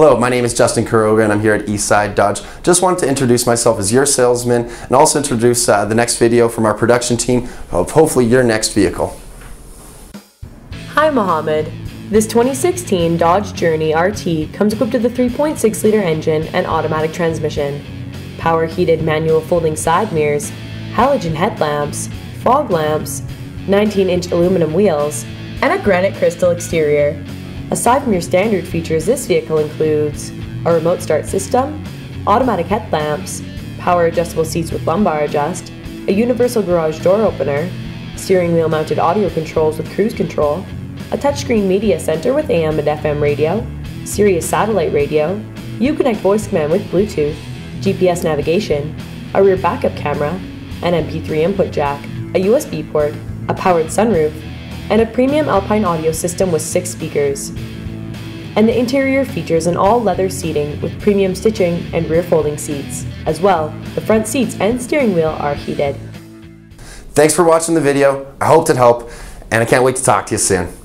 Hello, my name is Justin Kuroga and I'm here at Eastside Dodge. Just wanted to introduce myself as your salesman and also introduce uh, the next video from our production team of hopefully your next vehicle. Hi Mohamed. This 2016 Dodge Journey RT comes equipped with a 3.6 liter engine and automatic transmission, power heated manual folding side mirrors, halogen headlamps, fog lamps, 19 inch aluminum wheels, and a granite crystal exterior. Aside from your standard features, this vehicle includes a remote start system, automatic headlamps, power adjustable seats with lumbar adjust, a universal garage door opener, steering wheel mounted audio controls with cruise control, a touchscreen media center with AM and FM radio, Sirius satellite radio, Uconnect voice command with Bluetooth, GPS navigation, a rear backup camera, an MP3 input jack, a USB port, a powered sunroof, and a premium Alpine audio system with six speakers. And the interior features an all leather seating with premium stitching and rear folding seats. As well, the front seats and steering wheel are heated. Thanks for watching the video. I hope it helped and I can't wait to talk to you soon.